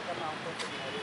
करना हमको